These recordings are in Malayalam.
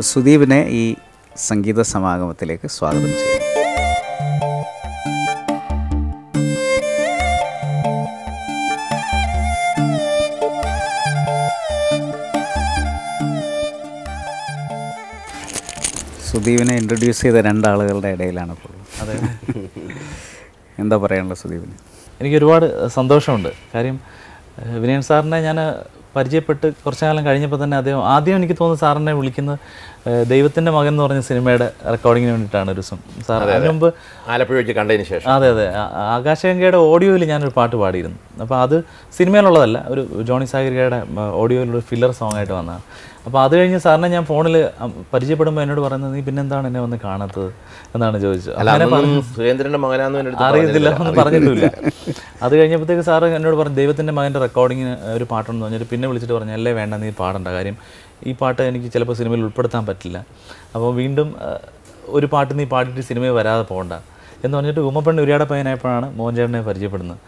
സുദീപിനെ ഈ സംഗീത സമാഗമത്തിലേക്ക് സ്വാഗതം ചെയ്യുന്നു. സുദീപിനെ ഇൻട്രൊഡ്യൂസ് ചെയ്ത രണ്ടാളുകളുടെ ഇടയിലാണ് ഇപ്പോൾ. അതെ. എന്താ പറയാനുള്ളത് സുദീപിന്? എനിക്ക് ഒരുപാട് സന്തോഷമുണ്ട്. കാര്യം വിനയൻ സാറിനെ ഞാൻ പരിചയപ്പെട്ട് കുറച്ചു കാലം കഴിഞ്ഞപ്പോൾ തന്നെ അദ്ദേഹം ആദ്യം എനിക്ക് തോന്നുന്നു സാറിനെ വിളിക്കുന്നത് ദൈവത്തിന്റെ മകൻ എന്ന് പറഞ്ഞ സിനിമയുടെ റെക്കോർഡിങ്ങിന് വേണ്ടിയിട്ടാണ് ഒരു ദിവസം. സാർ അതിന് മുമ്പ് ആലപ്പുഴ വെച്ച് കണ്ടതിന് ശേഷം. അതെ അതെ. ആകാശഗംഗയുടെ ഓഡിയോയിൽ ഞാനൊരു പാട്ട് പാടിയിരുന്നു. അപ്പോൾ അത് സിനിമയിലുള്ളതല്ല ഒരു ജോണി സാഗരികയുടെ ഓഡിയോയിലൊരു ഫില്ലർ സോങ്ങായിട്ട് വന്നതാണ്. അപ്പോൾ അത് കഴിഞ്ഞ് സാറിനെ ഞാൻ ഫോണിൽ പരിചയപ്പെടുമ്പോൾ എന്നോട് പറയുന്നത് നീ പിന്നെന്താണ് എന്നെ വന്ന് കാണാത്തത്? എന്നാണ് ചോദിച്ചത്. സുരേന്ദ്രന്റെ മകനാന്ന് അറിയത്തില്ല. ഒന്നും പറഞ്ഞിട്ടില്ല. അത് കഴിഞ്ഞപ്പോഴത്തേക്ക് സാർ എന്നോട് പറഞ്ഞു ദൈവത്തിന്റെ മകന്റെ റെക്കോർഡിങ്ങിന് ഒരു പാട്ടുണ്ടെന്ന് പറഞ്ഞിട്ട് പിന്നെ വിളിച്ചിട്ട് പറഞ്ഞു അല്ലേ വേണ്ട നീ പാടണ്ട കാര്യം. ഈ പാട്ട് എനിക്ക് ചിലപ്പോൾ സിനിമയിൽ ഉൾപ്പെടുത്താൻ പറ്റില്ല. അപ്പോൾ വീണ്ടും ഒരു പാട്ട് നീ പാടിയിട്ട് സിനിമയിൽ വരാതെ പോകണ്ട. എന്ന് പറഞ്ഞിട്ട് ഉമ്മപ്പെണ്ണി ഉരിയാടെ പയ്യനായപ്പോഴാണ് മോഹൻചേട്ടനെ പരിചയപ്പെടുന്നത്.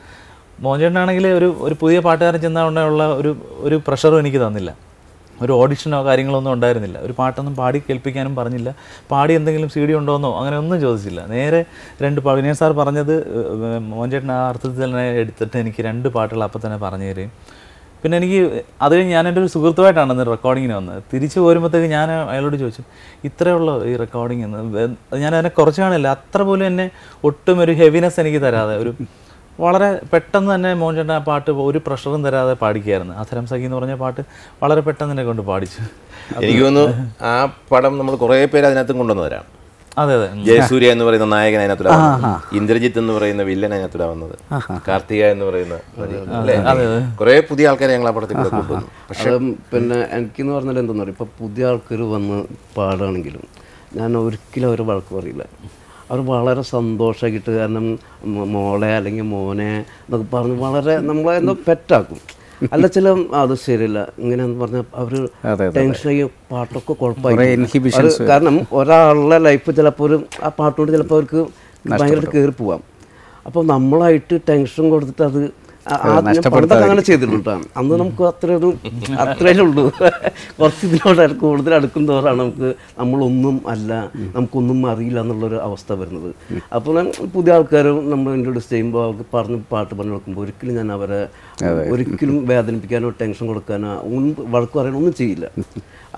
മോഹൻചേട്ടനാണെങ്കിൽ ഒരു ഒരു പുതിയ പാട്ടുകാരൻ ചെന്നാൽ ഉള്ള ഒരു ഒരു പ്രഷറും എനിക്ക് തന്നില്ല. ഒരു ഓഡിഷനോ കാര്യങ്ങളോ ഒന്നും ഉണ്ടായിരുന്നില്ല. ഒരു പാട്ടൊന്നും പാടി കേൾപ്പിക്കാനും പറഞ്ഞില്ല. പാടി എന്തെങ്കിലും സി ഡി ഉണ്ടോയെന്നോ അങ്ങനെ ഒന്നും ചോദിച്ചില്ല. നേരെ രണ്ട് പാ വിനയ സാർ പറഞ്ഞത് മോഹൻചേട്ടൻ ആ അർത്ഥത്തിൽ തന്നെ എടുത്തിട്ട് എനിക്ക് രണ്ട് പാട്ടുകൾ അപ്പം തന്നെ പറഞ്ഞു തരും പിന്നെ എനിക്ക് അത് കഴിഞ്ഞ് ഞാൻ എന്റെ ഒരു സുഹൃത്തുമായിട്ടാണ് അന്ന് റെക്കോർഡിങ്ങിന് വന്നത്. തിരിച്ചു പോരുമ്പോഴത്തേക്ക് ഞാൻ അയാളോട് ചോദിച്ചു ഇത്രയേ ഇത്രയുള്ള ഈ റെക്കോർഡിങ് എന്ന്? ഞാൻ അതിനെ കുറച്ച് കാണില്ല. അത്ര പോലും എന്നെ ഒട്ടും ഒരു ഹെവിനെസ് എനിക്ക് തരാതെ ഒരു വളരെ പെട്ടെന്ന് തന്നെ മോഹൻചേട്ടൻ ആ പാട്ട് ഒരു പ്രഷറും തരാതെ പാടിക്കുകയായിരുന്നു. അധരം സഖി എന്ന് പറഞ്ഞ പാട്ട് വളരെ പെട്ടെന്ന് തന്നെ കൊണ്ട് പാടിച്ചു. എനിക്ക് തോന്നുന്നു ആ പടം നമ്മൾ കുറേ പേര് അതിനകത്തും കൊണ്ടുവന്നവരാണ്. അതെ അതെ. ജയസൂര്യ എന്ന് പറയുന്ന നായകൻ അതിനകത്തുല ഇന്ദ്രജിത്ത് എന്ന് പറയുന്ന വില്ലൻ അതിനകത്തുല വന്നത്. കാർത്തിക എന്ന് പറയുന്ന കുറെ പുതിയ ആൾക്കാരെ ഞങ്ങൾ ആ പടത്തിൽ കൊണ്ടുവന്നു. പക്ഷെ അത് പിന്നെ എനിക്കെന്ന് പറഞ്ഞാൽ എന്താ പറയുക ഇപ്പൊ പുതിയ ആൾക്കാർ വന്ന് പാടാണെങ്കിലും ഞാൻ ഒരിക്കലും ഒരു വഴക്ക് പറയില്ല. അവർ വളരെ സന്തോഷമാക്കിയിട്ട് കാരണം മോളെ അല്ലെങ്കിൽ മോനെ എന്നൊക്കെ പറഞ്ഞ് വളരെ നമ്മളെ എന്തോ പെറ്റാക്കും. അല്ല ചില അത് ശരിയല്ല. ഇങ്ങനെയെന്ന് പറഞ്ഞാൽ അവർ ടെൻഷനായി പാട്ടൊക്കെ കുഴപ്പമായി. കാരണം ഒരാളുടെ ലൈഫ് ചിലപ്പോൾ ഒരു ആ പാട്ടുകൊണ്ട് ചിലപ്പോൾ അവർക്ക് ഭയങ്കരമായിട്ട് കയറി പോവാം അപ്പോൾ നമ്മളായിട്ട് ടെൻഷൻ കൊടുത്തിട്ട് അത് പണ്ടൊക്കെ അങ്ങനെ ചെയ്തിട്ടുണ്ടാണ് അന്ന് നമുക്ക് അത്ര ഒരു അത്രേ ഉള്ളൂ കുറച്ച് ഇതിനോട് കൂടുതൽ അടുക്കും തോറാണ് നമുക്ക് നമ്മളൊന്നും അല്ല നമുക്കൊന്നും അറിയില്ല എന്നുള്ളൊരു അവസ്ഥ വരുന്നത്. അപ്പോൾ ഞാൻ പുതിയ ആൾക്കാരും നമ്മൾ ഇൻട്രൊഡ്യൂസ് ചെയ്യുമ്പോൾ അവർക്ക് പറഞ്ഞ് പാട്ട് പറഞ്ഞു കൊടുക്കുമ്പോൾ ഒരിക്കലും ഞാൻ അവരെ ഒരിക്കലും വേദനിപ്പിക്കാനോ ടെൻഷൻ കൊടുക്കാനോ ഒന്നും വഴക്ക് പറയാനോ ഒന്നും ചെയ്യില്ല.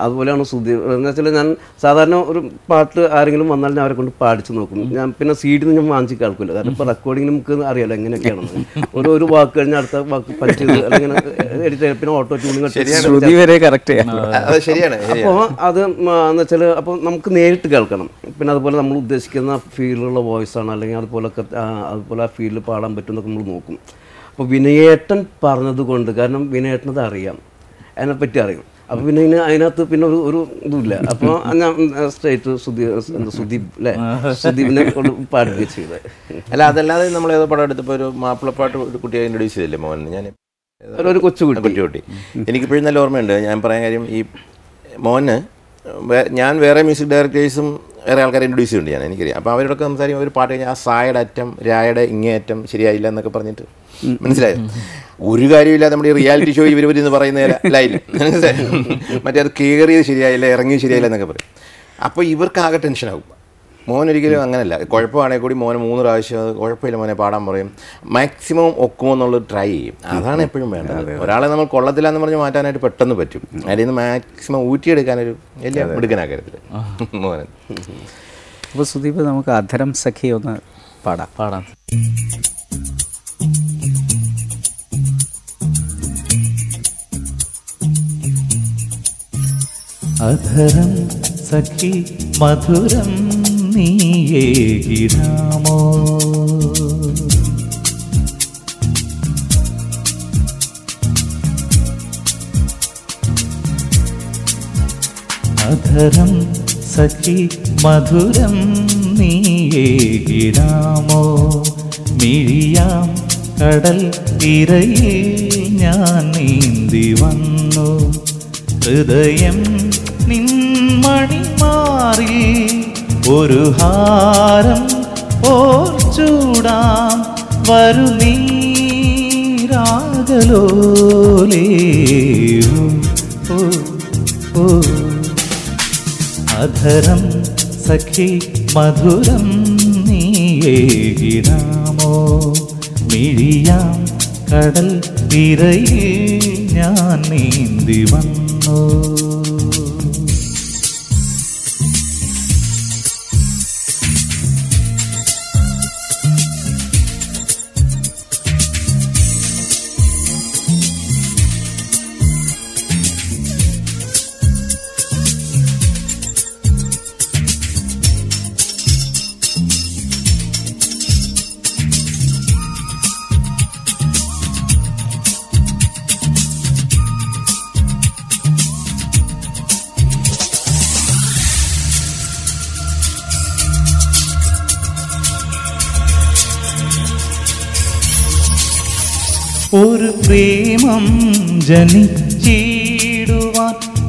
അതുപോലെയാണ് സുധീർ. എന്ന് വെച്ചാൽ ഞാൻ സാധാരണ ഒരു പാട്ട് ആരെങ്കിലും വന്നാൽ ഞാൻ അവരെ കൊണ്ട് പാടിച്ചു നോക്കും. ഞാൻ പിന്നെ സീഡിൽ ഞാൻ വാങ്ങിച്ച് കേൾക്കില്ല കാരണം ഇപ്പോൾ റെക്കോർഡിങ്ങിന് നമുക്ക് അറിയാലോ എങ്ങനെയൊക്കെയാണെന്ന്. ഒരു ഒരു വാക്ക് കഴിഞ്ഞ അടുത്ത വാക്ക് പറ്റിയത് അല്ലെങ്കിൽ എഡിറ്റ് പിന്നെ ഓട്ടോ ട്യൂണിങ് വരെ കറക്റ്റ് ശരിയാണ് അപ്പോൾ അത് എന്ന് വെച്ചാൽ അപ്പോൾ നമുക്ക് നേരിട്ട് കേൾക്കണം. പിന്നെ അതുപോലെ നമ്മൾ ഉദ്ദേശിക്കുന്ന ഫീലുള്ള വോയിസ് ആണ് അല്ലെങ്കിൽ അതുപോലൊക്കെ അതുപോലെ ആ ഫീലിൽ പാടാൻ പറ്റുമെന്നൊക്കെ നമ്മൾ നോക്കും. അപ്പോൾ വിനയേട്ടൻ പറഞ്ഞത് കൊണ്ട് കാരണം വിനയേട്ടനത് അറിയാം. അതിനെപ്പറ്റി അറിയും. അപ്പോൾ പിന്നെ ഇങ്ങനെ അതിനകത്ത് പിന്നെ ഒരു ഒരു ഇതുമില്ല. അപ്പോൾ ഞാൻ സ്ട്രേറ്റ് സുദീപ് എന്താ സുദീപ് അല്ലേ സുദീപിനെ കൊണ്ട് പാടുകയും ചെയ്തത് അല്ല അതല്ലാതെ നമ്മൾ ഏതോ പടം എടുത്തപ്പോൾ ഒരു മാപ്പിളപ്പാട്ട് ഒരു കുട്ടിയെ ഇൻട്രൊഡ്യൂസ് ചെയ്തില്ലേ മോഹൻ? ഞാൻ ഒരു- കൊച്ചു കുട്ടി. കുട്ടി എനിക്കിപ്പോഴും നല്ല ഓർമ്മയുണ്ട്. ഞാൻ പറയാൻ കാര്യം ഈ മോന് ഞാൻ വേറെ മ്യൂസിക് ഡയറക്ടേഴ്സും വേറെ ആൾക്കാരെ ഇൻട്രൊഡ്യൂസ് ചെയ്യുന്നുണ്ട് ഞാൻ എനിക്കറിയാം. അപ്പോൾ അവരോടൊക്കെ സംസാരിക്കും ഒരു പാട്ട് കഴിഞ്ഞാൽ ആ സായുടെ അറ്റം രായുടെ ഇങ്ങേ അറ്റം ശരിയായില്ല എന്നൊക്കെ പറഞ്ഞിട്ട് മനസ്സിലായോ? ഒരു കാര്യമില്ല നമ്മുടെ ഈ റിയാലിറ്റി ഷോ ഇവർ എന്ന് പറയുന്ന ലൈൻ മനസ്സിലായോ? മറ്റേ അത് കയറിയത് ശരിയായില്ല ഇറങ്ങിയത് ശരിയായില്ല എന്നൊക്കെ പറയും. അപ്പോൾ ഇവർക്കാകെ ടെൻഷനാകും മോൻ ഒരിക്കലും അങ്ങനല്ല. കുഴപ്പമാണെങ്കിൽ കൂടി മോനെ മൂന്ന് പ്രാവശ്യം കുഴപ്പമില്ല മോനെ പാടാൻ പറയും. മാക്സിമം ഒക്കുമോ എന്നുള്ളത് ട്രൈ ചെയ്യും. അതാണ് എപ്പോഴും വേണ്ടത്. ഒരാളെ നമ്മൾ കൊള്ളത്തില്ല എന്ന് പറഞ്ഞ് മാറ്റാനായിട്ട് പെട്ടെന്ന് പറ്റും. അതിൽ നിന്ന് മാക്സിമം ഊറ്റിയെടുക്കാനൊരു വലിയ മിടുക്കനാക്കരുത്. മോനെ. അപ്പോൾ സുദീപ് നമുക്ക് അധരം സഖി ഒന്ന് പാടാം. പാടാം. അധരം സഖി മധുരം നീയേകിടാമോ അധരം സഖി മധുരം നീയേകിടാമോ മിഴിയാം കടൽ തിരയിൽ ഞാൻ നീന്തി വന്നു. ഹൃദയം നിൻമണിമാറിൽ ഒരു ഹാരം ഓർ ചൂടാം. വരു നീരാകലോലേ ഓ ഓ. അധരം സഖി മധുരം നീയേകിടാമോ മിഴിയാം കടൽ തിരയിൽ ഞാൻ നീന്തി വന്നു? ഒരു പ്രേമം ജനിച്ചിടുവാൻ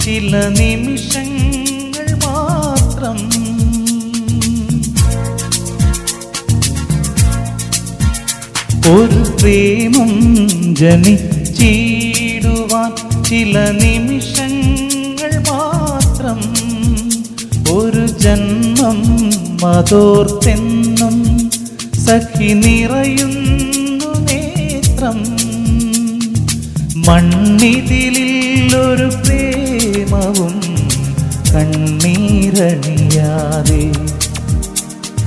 ചില നിമിഷങ്ങൾ മാത്രം. ഒരു പ്രേമം ജനിച്ചിടുവാൻ ചില നിമിഷങ്ങൾ മാത്രം. ഒരു ജന്മം മതോർത്തെന്നും സഖി നിറയുന്നു മണ്ണിതിലിൽ ഒരു പ്രേമവും കണ്ണീരണിയാതെ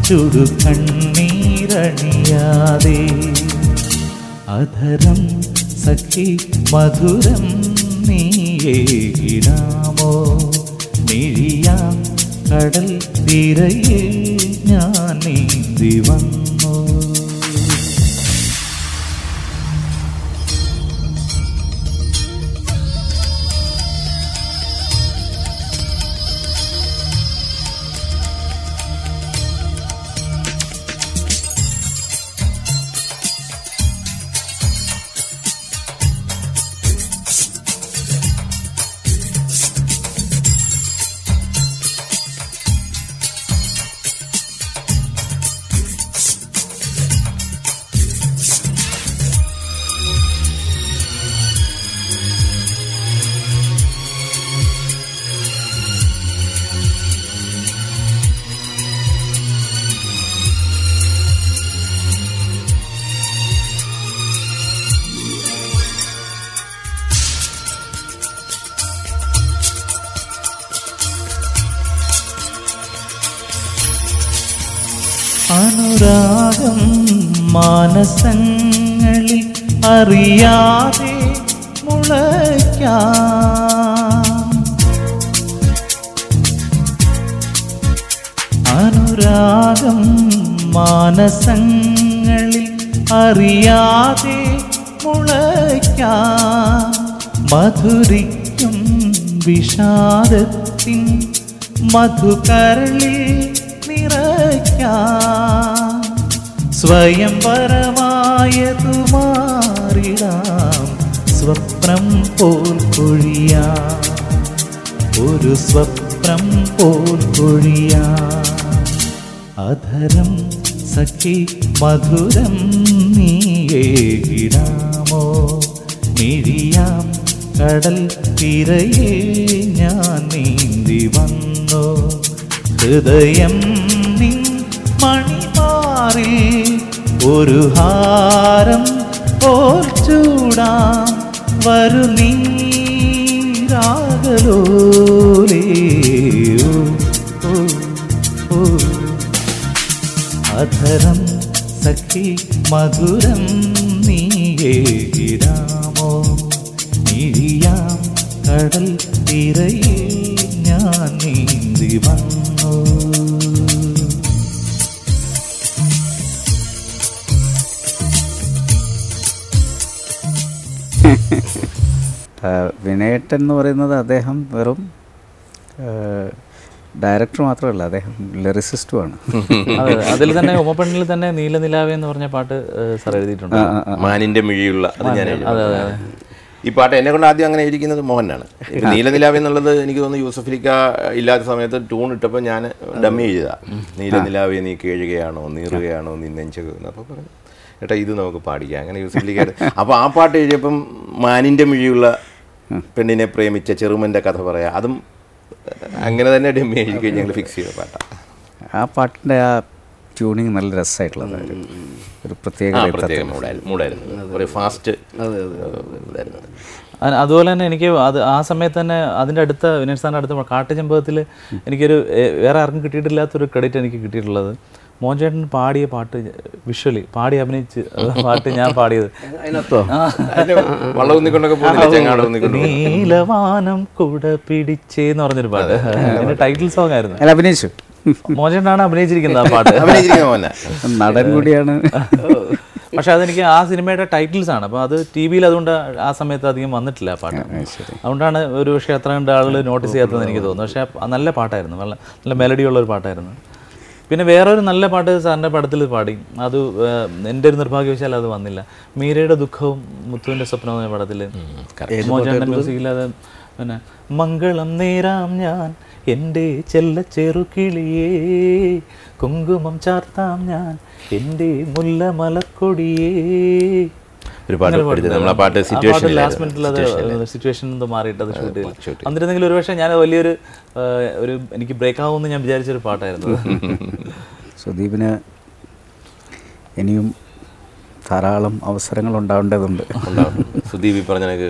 ചുടു കണ്ണീരണിയാതെ അധരം സഖി മധുരം നീയേകിടാമോ നിഴിയാം കടൽ തിരയിൽ ഞാൻ നീന്തി വന്നു. മാനസങ്ങളിൽ അറിയാതെ മുളയ്ക്കാം. മധുരിക്കും വിഷാദത്തിൻ മധുകരളിൽ നിറയ്ക്കാം. സ്വയംവരമായതു മാറിടാം. സ്വപ്നം പോൽ കൊഴിയ. ഒരു സ്വപ്നം പോൽ കൊഴിയ. അധരം സഖി മധുരം നീയേകിടാമോ മിഴിയാം കടൽ തിരയെ ഞാൻ നീന്തി വന്നു. ഹൃദയം നിൻ മണിമാറി ഒരു ഹാരം പോൽ ചൂടാം. വരു ഓ, അധരം സഖി മധുരം നീയേകിടാമോ ഇഴിയാം കടൽ തിരയിൽ ഞാൻ നീന്തി വന്നു. എന്ന് പറയുന്നത് അദ്ദേഹം വെറും ഡയറക്ടർ മാത്രമല്ല അദ്ദേഹം ലിറിസിസ്റ്റുമാണ്. അതെ അതിൽ തന്നെ ഉമപ്പണ്ണിൽ തന്നെ നീലനിലാവേ എന്ന് പറഞ്ഞ പാട്ട് സർ എഴുതിയിട്ടുണ്ട്. മാനിന്റെ മിഴിയുള്ള അത് ഞാൻ ഈ പാട്ട് എന്നെ കൊണ്ട് ആദ്യം അങ്ങനെ ഇരിക്കുന്നത് മോഹനാണ്. നീലനിലാവ് എന്നുള്ളത് എനിക്ക് തോന്നുന്നു യൂസഫിലിക്ക ഇല്ലാത്ത സമയത്ത് ട്യൂൺ ഇട്ടപ്പോൾ ഞാൻ ഡമ്മി എഴുതാ നീലനിലാവെ നീ കേഴുകയാണോ നീറുകയാണോ നീ നെഞ്ചകുന്നു അപ്പോൾ പറഞ്ഞു ഏട്ടാ ഇത് നമുക്ക് പാടിക്കാം. അങ്ങനെ യൂസഫലിക്ക അപ്പോൾ ആ പാട്ട് എഴുതിയപ്പം മാനിന്റെ മിഴിയുള്ള പെണ്ണിനെ പ്രേമിച്ച ചെറുമന്റെ കഥ പറയാം. അതും അങ്ങനെ തന്നെ ഡെമ്മി ആയിരിക്കും ഞങ്ങൾ ഫിക്സ് ചെയ്ത പാട്ട. ആ പാട്ടിന്റെ ആ ട്യൂണിങ് നല്ല രസമായിട്ടുള്ള ഒരു പ്രത്യേക ഒരു ഫാസ്റ്റ് അതുപോലെ തന്നെ എനിക്ക് അത് ആ സമയത്ത് തന്നെ അതിന്റെ അടുത്ത വിനേഷ് സാറിന്റെ അടുത്ത കാട്ടുചെമ്പകത്തിൽ എനിക്കൊരു വേറെ ആർക്കും കിട്ടിയിട്ടില്ലാത്തൊരു ക്രെഡിറ്റ് എനിക്ക് കിട്ടിയിട്ടുള്ളത്. മോഹൻചേട്ടൻ പാടിയ പാട്ട് വിഷ്വലി പാടി അഭിനയിച്ച് പാട്ട് ഞാൻ പാടിയത്. നീലവാനം കൂടെ പിടിച്ചേന്ന് പറഞ്ഞൊരു പാട്ട്. എന്റെ ടൈറ്റിൽ സോങ് ആയിരുന്നു. അഭിനയിച്ചു. മോഹൻചേട്ടനാണ് അഭിനയിച്ചിരിക്കുന്നത് ആ പാട്ട്. നടൻ കൂടിയാണ്. പക്ഷെ അതെനിക്ക് ആ സിനിമയുടെ ടൈറ്റിൽസ് ആണ്. അപ്പോൾ അത് ടി വിയിൽ അതുകൊണ്ട് ആ സമയത്ത് അധികം വന്നിട്ടില്ല ആ പാട്ട്. അതുകൊണ്ടാണ് ഒരു പക്ഷേ അത്ര കണ്ട് ആളുകൾ നോട്ടീസ് ചെയ്യാത്തതെന്ന് എനിക്ക് തോന്നുന്നു. പക്ഷെ നല്ല പാട്ടായിരുന്നു. നല്ല നല്ല മെലഡിയുള്ള ഒരു പാട്ടായിരുന്നു. പിന്നെ വേറൊരു നല്ല പാട്ട് സാറിന്റെ പടത്തിൽ പാടി. അത് എന്റെ ഒരു നിർഭാഗ്യവശാൽ അത് വന്നില്ല. മീരയുടെ ദുഃഖവും മുത്തുവിന്റെ സ്വപ്നവും എന്ന പടത്തിൽ. മ്യൂസിക്കിൽ അത് പിന്നെ മംഗളം നേരാം ഞാൻ എന്റെ ചെല്ല ചെറുകിളിയേ കുങ്കുമം ചാർത്താം ഞാൻ എന്റെ മുല്ല മലക്കൊടിയേ ഒരു പാട്ട് എടുത്തത് നമ്മൾ ആ പാട്ട് ലാസ്റ്റ് മിനിറ്റിൽ അത് സിറ്റുവേഷൻ സിറ്റുവേഷൻ മാറിയിട്ട് അത് ഷൂട്ട് ചെയ്തു. എന്നിരുന്നെങ്കിൽ ഒരു പക്ഷേ ഞാൻ വലിയൊരു ഒരു എനിക്ക് ബ്രേക്ക് ആവുമെന്ന് ഞാൻ വിചാരിച്ചൊരു പാട്ടായിരുന്നു. സുദീപിന് ഇനിയും ധാരാളം അവസരങ്ങൾ ഉണ്ടാവേണ്ടതുണ്ട്. ഉണ്ടാവും സുദീപ് ഈ പറഞ്ഞ എനിക്ക്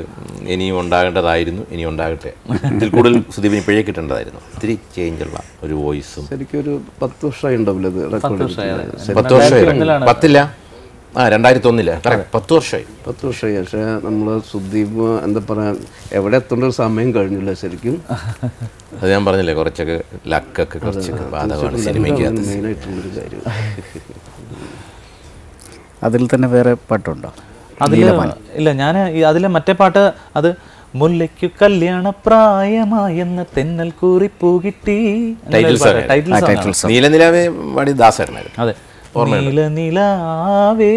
ഇനിയും ഉണ്ടാകേണ്ടതായിരുന്നു ഇനി ഉണ്ടാകട്ടെ. ഇതിൽ കൂടുതൽ സുദീപിന് ഇപ്പോഴേ കിട്ടേണ്ടതായിരുന്നു ഒത്തിരി ചേഞ്ചുള്ള ഒരു വോയിസും ശരിക്കും ഒരു പത്ത് വർഷമായി ഉണ്ടാവില്ല പത്ത് വർഷമായി. പത്തില്ല? ആ രണ്ടായിരത്തി കറക്റ്റ് പത്ത് വർഷമായി. പത്ത് വർഷമായി. പക്ഷേ നമ്മൾ സുദീപ് എന്താ പറയാ എവിടെ എത്തേണ്ട ഒരു സമയം കഴിഞ്ഞില്ല ശരിക്കും. അത് ഞാൻ പറഞ്ഞില്ലേ കുറച്ചൊക്കെ ലക്കൊക്കെ കുറച്ചൊക്കെ ബാധകമാണ് സിനിമയ്ക്ക് മെയിനായിട്ടുള്ളൊരു കാര്യം. അതിൽ തന്നെ വേറെ പാട്ടുണ്ടോ? അതിൽ ഇല്ല ഞാൻ അതിലെ മറ്റേ പാട്ട് അത് മുല്ലയ്ക്കു കല്യാണ പ്രായമായെന്ന തെന്നൽ കൂറി പൂകിട്ടി ടൈറ്റിൽ ടൈറ്റിൽ നീലനിലാവേ പാടി ദാസേട്ടനായിരുന്നു അതെ. നീലനിലാവേ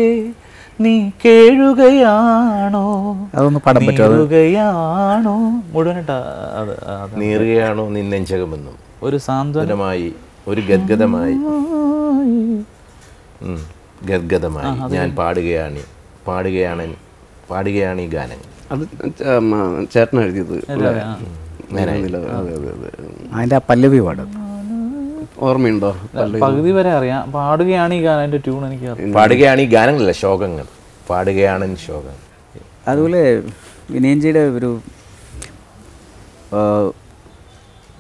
നീ കേഴുകയാണോ? അതൊന്ന് പടം കേഴുകയാണോ മുഴുവനായിട്ടാ നീറുകയാണോ? നിന്നെഞ്ചകമെന്നും ഒരു സാന്ത്വനമായി ഒരു ഗദ്ഗതമായി ഗദ്ഗതമായി ഞാൻ പാടുകയാണ് പാടുകയാണ് പാടുകയാണ് ഈ ഗാനങ്ങൾ അത് ചേട്ടനെഴുതിയത് ചേട്ടൻ എഴുതിയത് അതിന്റെ ആ പല്ലവി പാടും. ഓർമ്മയുണ്ടോ? പകുതി വരെ അറിയാം. പാടുകയാണ് ഈ ഗാനം ട്യൂൺ എനിക്ക് പാടുകയാണ് ഈ ഗാനങ്ങളല്ല ശോകങ്ങൾ. പാടുകയാണ് ഈ ശോകം അതുപോലെ വിനയൻജിയുടെ ഒരു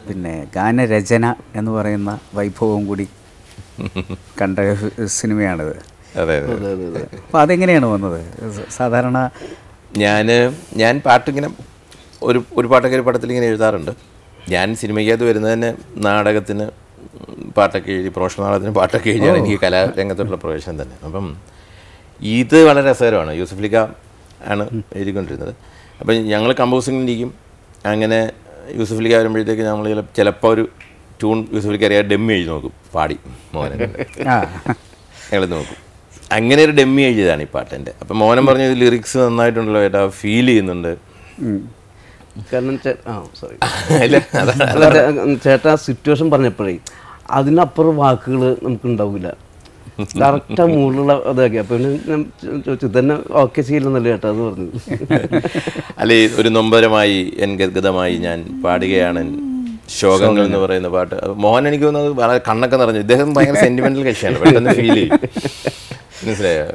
പിന്നെ ഗാനരചന എന്ന് പറയുന്ന വൈഭവം കൂടി കണ്ട സിനിമയാണിത്. അതെ അതെ. അപ്പോൾ അതെങ്ങനെയാണ് വന്നത്? സാധാരണ ഞാൻ ഞാൻ പാട്ടിങ്ങനെ ഒരു ഒരു പാട്ടൊക്കെ ഒരു പടത്തിൽ ഇങ്ങനെ എഴുതാറുണ്ട്. ഞാൻ സിനിമയ്ക്കകത്ത് വരുന്നത് തന്നെ നാടകത്തിന് പാട്ടൊക്കെ എഴുതി പ്രൊഫഷണൽ നാടകത്തിന് പാട്ടൊക്കെ എഴുതിയാണ് എനിക്ക് കലാരംഗത്തോട്ടുള്ള പ്രവേശനം തന്നെ അപ്പം ഇത് വളരെ രസകരമാണ്. യൂസഫ്ലിക്ക ആണ് എഴുതിക്കൊണ്ടിരുന്നത്. അപ്പം ഞങ്ങൾ കമ്പോസിങ്ങിലിരിക്കും. അങ്ങനെ യൂസഫ്ലിക്ക വരുമ്പോഴത്തേക്ക് നമ്മൾ ചിലപ്പോൾ ഒരു ട്യൂൺ യൂസഫ്ലിക്ക അറിയാ അറിയാതെ ഡെമ്മി എഴുതി നോക്കും. പാടി മോഹനൻ. ആ. ഞങ്ങൾ നോക്കും. അങ്ങനെ ഒരു ഡെമ്മി എഴുതിയതാണ് ഈ പാട്ടിന്റെ. അപ്പം മോഹൻ പറഞ്ഞ ലിറിക്സ് നന്നായിട്ടുണ്ടല്ലോ ഏട്ടാ ഫീൽ ചെയ്യുന്നുണ്ട്. കാരണം ആ സോറി അല്ല ചേട്ടാ സിറ്റുവേഷൻ പറഞ്ഞപ്പോഴേ അതിനപ്പുറം വാക്കുകൾ നമുക്ക് ഉണ്ടാവില്ല കറക്റ്റ് ആ മൂളിലുള്ള അതൊക്കെ അപ്പൊ ചോദിച്ചു തന്നെ ഓക്കെ ചെയ്യില്ലെന്നല്ലേ കേട്ടോ അത് പറഞ്ഞു. അല്ലെ ഒരു നൊമ്പരമായി എൻ ഗദ്ഗതമായി ഞാൻ പാടുകയാണ് ശോകങ്ങൾ എന്ന് പറയുന്ന പാട്ട്. മോഹൻ എനിക്ക് തോന്നുന്നത് വളരെ കണ്ണൊക്കെ നിറഞ്ഞു. ഇദ്ദേഹം ഭയങ്കര സെന്റിമെന്റൽ കക്ഷിയാണ്. പെട്ടെന്ന് ഫീൽ ചെയ്യും. മനസ്സിലായോ?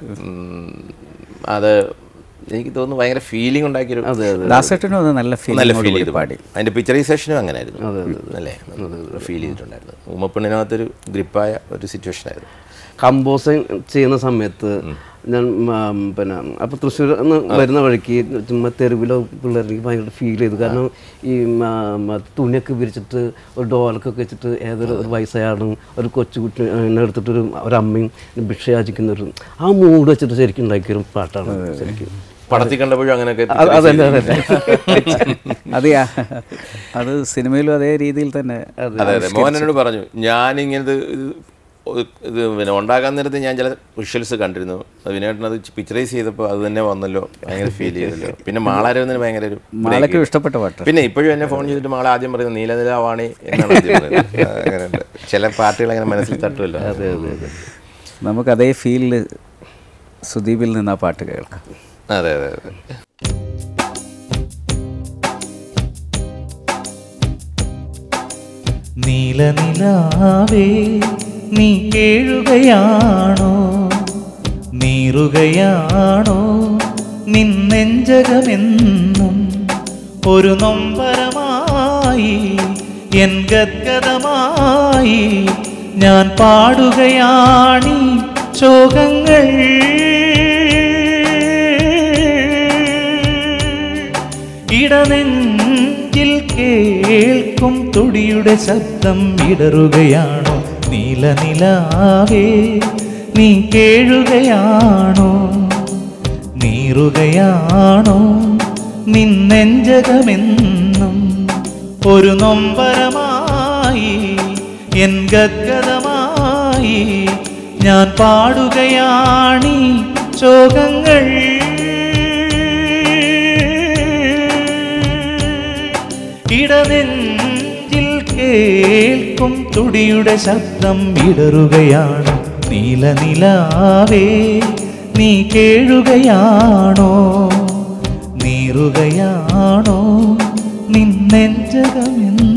അത് എനിക്ക് തോന്നുന്നു ഭയങ്കര ഫീലിംഗ് ഉണ്ടാക്കിയൊരു ദാസേട്ടനും അത് നല്ല ഫീൽ ചെയ്ത് ചെയ്തു. പാടി. അതിന്റെ പിക്ചറൈസേഷനും അങ്ങനെയായിരുന്നു. അല്ലേ? ഫീൽ ചെയ്തിട്ടുണ്ടായിരുന്നു. ഉമ്മപ്പെണ്ണിനകത്തൊരു ഗ്രിപ്പായ ഒരു സിറ്റുവേഷൻ ആയിരുന്നു. കമ്പോസിങ് ചെയ്യുന്ന സമയത്ത് ഞാൻ പിന്നെ അപ്പോൾ തൃശ്ശൂർ വരുന്ന വഴിക്ക് ചുമ്മാ തെരുവിലോ പിള്ളേർക്ക് ഭയങ്കര ഫീൽ ചെയ്തു. കാരണം ഈ തുണിയൊക്കെ വിരിച്ചിട്ട് ഒരു ഡോലൊക്കെ വെച്ചിട്ട് ഏതൊരു ഒരു വയസ്സായാളും ഒരു കൊച്ചുകുട്ടി എന്നെ എടുത്തിട്ടൊരു ഒരു അമ്മയും യാചിക്കുന്ന ഒരു ആ മൂഡ് വെച്ചിട്ട് ശരിക്കും ഉണ്ടാക്കിയൊരു പാട്ടാണ് ശരിക്കും. പടത്തിൽ കണ്ടപ്പോഴും അങ്ങനെയൊക്കെ അത് അതന്നെ അതന്നെ. അതെയാ അത് സിനിമയിലും അതേ രീതിയിൽ തന്നെ അതെ അതെ മോഹൻ എന്നോട് പറഞ്ഞു ഞാൻ ഇങ്ങനത്തെ ഇത് പിന്നെ ഉണ്ടാക്കാൻ നേരത്തെ ഞാൻ ചില വിഷ്വൽസ് കണ്ടിരുന്നു. അത് വിനേട്ടൻ അത് പിക്ചറൈസ് ചെയ്തപ്പോൾ അത് തന്നെ വന്നല്ലോ ഭയങ്കര ഫീൽ ചെയ്തല്ലോ. പിന്നെ മാളാരവന്നിന് ഭയങ്കര ഒരു മാളയ്ക്ക് ഇഷ്ടപ്പെട്ട പാട്ട്. പിന്നെ ഇപ്പോഴും എന്നെ ഫോൺ ചെയ്തിട്ട് മാള ആദ്യം പറയുന്നത് നീലനിലാവാണി എന്നാണ് അങ്ങനെയുണ്ട്. ചില പാട്ടുകൾ അങ്ങനെ മനസ്സിൽ തട്ടുമല്ലോ. അതെ അതെ അതെ. നമുക്ക് അതേ ഫീലിൽ സുദീപിൽ നിന്ന് ആ പാട്ട് കേൾക്കാം. അതെ അതെ അതെ. നീലനിലാവേ നീ കേഴുകയാണോ? നീറുകയാണോ? നിന്നെഞ്ചകമെന്നും ഒരു നൊമ്പരമായി എൻ ഗദ്ഗതമായി ഞാൻ പാടുകയാണീ ശോകങ്ങൾ. ഇടനെഞ്ചിൽ കേൾക്കും തുടിയുടെ ശബ്ദം ഇടറുകയാണോ? നീലനിലാവേ നീ കേഴുകയാണോ? നീറുകയാണോ? നിന്നെഞ്ചകമെന്നും ഒരു നൊമ്പരമായി എൻ ഗദ്ഗതമായി ഞാൻ പാടുകയാണീ ശോകങ്ങൾ ഇടനെഞ്ചിൽ കേൾക്കും തുടിയുടെ ശബ്ദം ഇടറുകയാണ് നീലനിലാവേ നീ കേഴുകയാണോ? നീറുകയാണോ? നിന്നെഞ്ചകമെന്നും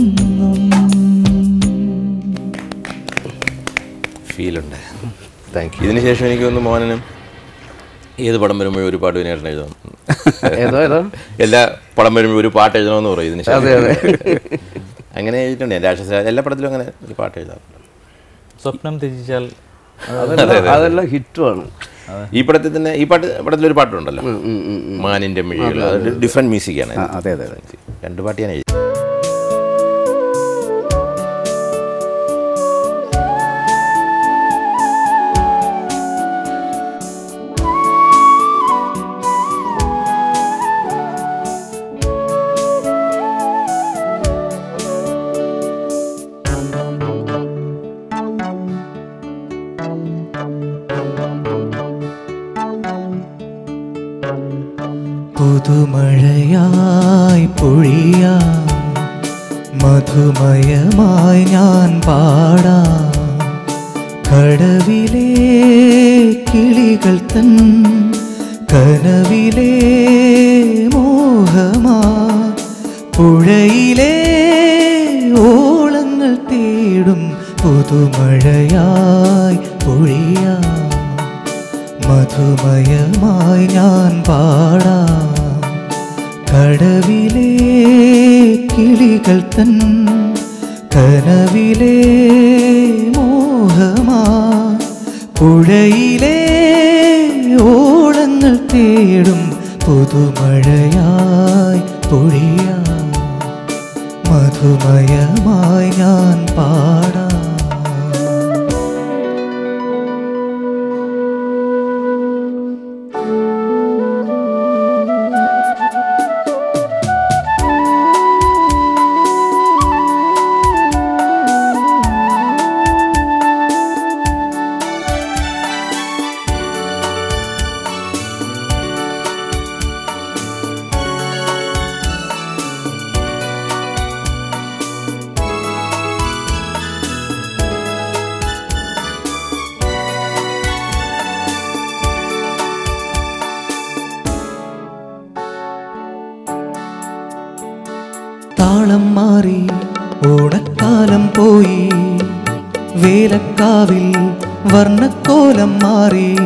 ഫീലുണ്ട്. താങ്ക് യു ഇതിനുശേഷം എനിക്ക് തോന്നുന്നു മോഹനനും ഏത് പടം വരുമ്പോഴും ഒരു പാട്ട് വിനേട്ടൻ ഏതോ ഏതോ? എല്ലാ പടം വരുമ്പോൾ ഒരു പാട്ട് എഴുതണമെന്ന് പറയും ഇതിന് ശേഷം. അതെ അതെ. അങ്ങനെ എഴുതിയിട്ടുണ്ട് രാക്ഷസ എല്ലാ പടത്തിലും അങ്ങനെ ഒരു പാട്ട് എഴുതാറുണ്ട്. സ്വപ്നം ത്യജിച്ചാൽ അതെല്ലാം അതെല്ലാം ഹിറ്റുമാണ് ഈ പടത്തിൽ തന്നെ ഈ പാട്ട് പടത്തിലൊരു പാട്ടുണ്ടല്ലോ. മാനിന്റെ മിഴികൾ. അത് ഡിഫറെന്റ് മ്യൂസിക്കാണ്. ആണ് അതെ അതെ അതെ. രണ്ട് പാട്ട് ഞാൻ എഴുതി. തൻ കനവിലെ മോഹമാ പുഴയിലെ ഓളങ്ങൾ തേടും പുതുമഴയായി പോയി. വേലക്കാവിൽ വർണക്കോലം മാറി.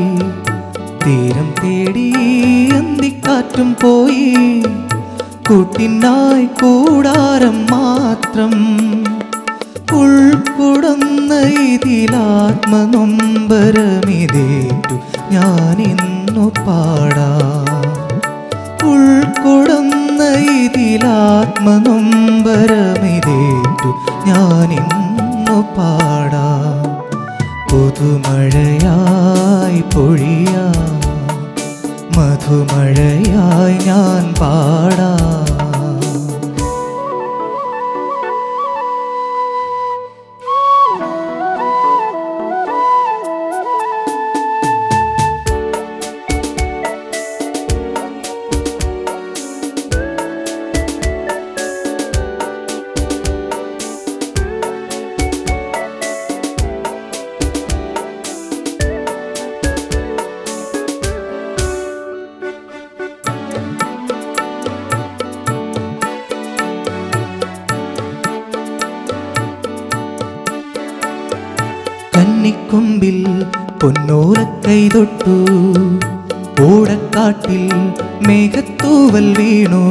തീരം തേടി അന്തിക്കാറ്റും പോയി. കൂട്ടിനായി കൂടാരം മാത്രം ഉൾക്കൊടുന്ന ഇതിലാത്മനൊമ്പരമിതേറ്റു ഞാനിന്നു പാടാം. ഉൾക്കൊടുന്ന ഇതിലാത്മനൊമ്പരമിതേറ്റു ഞാനിന്നു പാടാം. പുതുമഴയായി പൊഴിയാ. മധുമഴയായി ഞാൻ പാടാം. கை தொட்டு ஓடக்காட்டில் மேகத்தூவல் வீணோ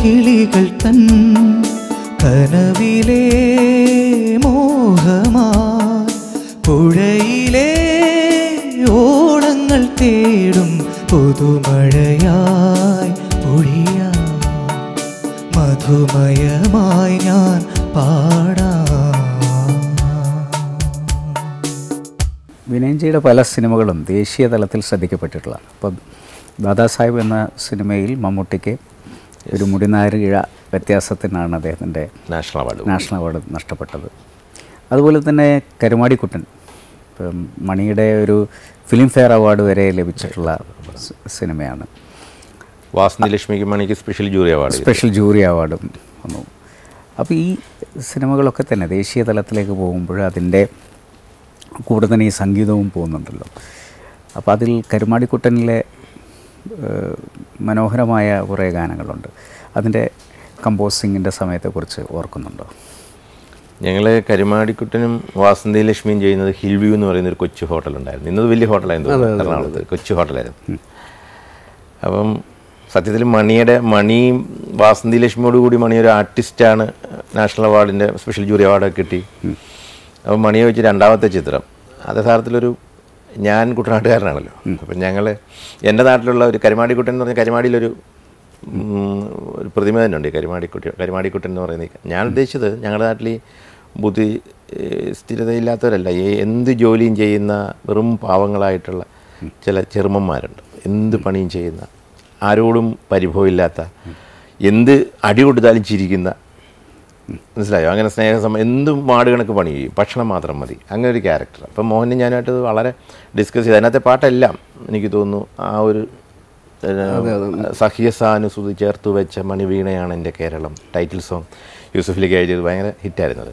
കിളികൾ തൻ കനവിലെ മോഹമാ പുഴയിലെ ഓളങ്ങൾ തേടും പുതുമഴയായി പൊഴിയ. മധുമയമായി ഞാൻ പാടാ. വിനയൻജിയുടെ പല സിനിമകളും ദേശീയ തലത്തിൽ ശ്രദ്ധിക്കപ്പെട്ടിട്ടുള്ളതാണ് അപ്പം ദാദാസാഹിബ് എന്ന സിനിമയിൽ മമ്മൂട്ടിക്ക് ഒരു മുടിനാരിഴ വ്യത്യാസത്തിനാണ് അദ്ദേഹത്തിന്റെ നാഷണൽ അവാർഡ്. നാഷണൽ അവാർഡ് നഷ്ടപ്പെട്ടത്. അതുപോലെ തന്നെ കരുമാടിക്കുട്ടൻ. ഇപ്പം മണിയുടെ ഒരു ഫിലിം ഫെയർ അവാർഡ് വരെ ലഭിച്ചിട്ടുള്ള സിനിമയാണ്. വാസന്തി ലക്ഷ്മിക്ക് മണിക്ക് special jury award. Special jury അവാർഡും വന്നു. അപ്പോൾ ഈ സിനിമകളൊക്കെ തന്നെ ദേശീയ തലത്തിലേക്ക് പോകുമ്പോൾ അതിന്റെ കൂടെ തന്നെ ഈ സംഗീതവും പോകുന്നുണ്ടല്ലോ. അപ്പോൾ അതിൽ കരുമാടിക്കുട്ടനിലെ മനോഹരമായ കുറേ ഗാനങ്ങളുണ്ട്. അതിന്റെ കമ്പോസിങ്ങിന്റെ സമയത്തെക്കുറിച്ച് ഓർക്കുന്നുണ്ടോ? ഞങ്ങൾ കരുമാടിക്കുട്ടനും വാസന്തി ലക്ഷ്മിയും ചെയ്യുന്നത് ഹിൽ വ്യൂ എന്ന് പറയുന്ന ഒരു കൊച്ചു ഹോട്ടലുണ്ടായിരുന്നു. ഇന്നത് വലിയ ഹോട്ടലായിരുന്നു എറണാകുളത്ത്. കൊച്ചു ഹോട്ടലായിരുന്നു. അപ്പം സത്യത്തിൽ മണിയുടെ മണി വാസന്തി ലക്ഷ്മിയോട് കൂടി മണി ഒരു ആർട്ടിസ്റ്റാണ്. നാഷണൽ അവാർഡിന്റെ സ്പെഷ്യൽ ജൂറി അവാർഡൊക്കെ കിട്ടി. അപ്പം മണിയെ വെച്ച് രണ്ടാമത്തെ ചിത്രം. അത് യഥാർത്ഥത്തിലൊരു ഞാൻ കുട്ടനാട്ടുകാരനാണല്ലോ. അപ്പം ഞങ്ങൾ എന്റെ നാട്ടിലുള്ള ഒരു കരിമാടിക്കുട്ടൻ എന്ന് പറഞ്ഞ കരിമാടിയിലൊരു ഒരു പ്രതിമ തന്നെ ഉണ്ട് ഈ കരിമാടിക്കുട്ടി കരിമാടിക്കുട്ടൻ എന്ന് പറയുന്നത് ഞാൻ ഉദ്ദേശിച്ചത് ഞങ്ങളുടെ നാട്ടിൽ ബുദ്ധി സ്ഥിരതയില്ലാത്തവരല്ല. ഈ എന്ത് ജോലിയും ചെയ്യുന്ന വെറും പാവങ്ങളായിട്ടുള്ള ചില ചെറുമന്മാരുണ്ട് എന്ത് പണിയും ചെയ്യുന്ന ആരോടും പരിഭവമില്ലാത്ത എന്ത് അടി കൊടുത്താലും ചിരിക്കുന്ന മനസ്സിലായോ? അങ്ങനെ സ്നേഹസം എന്തും മാട് കണക്ക് പണി? ചെയ്യും ഭക്ഷണം മാത്രം മതി. അങ്ങനെ ഒരു ക്യാരക്ടർ അപ്പം മോഹനും ഞാനായിട്ട് വളരെ ഡിസ്കസ് ചെയ്തു. അതിനകത്തെ പാട്ടെല്ലാം എനിക്ക് തോന്നുന്നു ആ ഒരു സഹ്യസാനുസൂതി ചേർത്ത് വെച്ച മണിവീണയാണ് എന്റെ കേരളം. ടൈറ്റിൽ സോങ് യൂസഫിലേക്ക് എഴുതിയത് ഭയങ്കര ഹിറ്റായിരുന്നത്